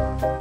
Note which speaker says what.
Speaker 1: you